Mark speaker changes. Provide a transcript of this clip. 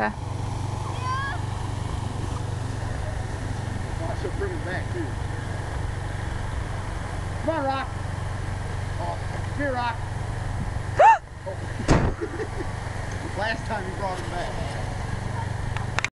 Speaker 1: Okay.
Speaker 2: Oh, she'll bring him back too. Come on, Rock. Oh, here, Rock. Oh. Last time you brought him back.